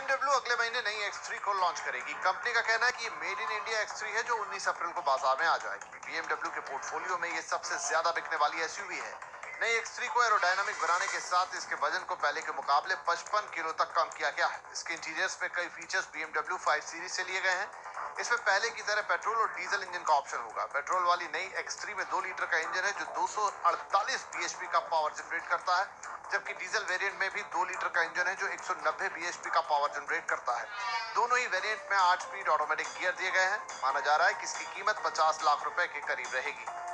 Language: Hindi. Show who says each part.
Speaker 1: BMW अगले महीने नई एक्स थ्री को लॉन्च करेगी। कंपनी का कहना है कि ये made in India X three है जो 19 अप्रैल को बाज़ार में आ जाएगी। बीएमडब्ल्यू के पोर्टफोलियो में ये सबसे ज़्यादा बिकने वाली एसयूवी है। नई X3 को एरोडायनामिक बनाने के साथ इसके वज़न को पहले के मुकाबले 55 किलो तक कम किया गया है। इसके इंटीरियर्स में कई फीचर्स BMW 5 सीरीज़ से लिए गए हैं। इसमें पहले की तरह पेट्रोल और डीजल इंजन का ऑप्शन होगा। पेट्रोल वाली नई X3 में दो लीटर का इंजन है, जो 248 bhp का पावर जनरेट करता है, जबकि डीजल वेरिएंट में भी दो लीटर का इंजन है, जो 190 bhp का पावर जनरेट करता है। दोनों ही वेरिएंट में आठ स्पीड ऑटोमेटिक गियर दिए गए हैं। माना जा रहा है कि इसकी कीमत 50 लाख रुपए के करीब रहेगी।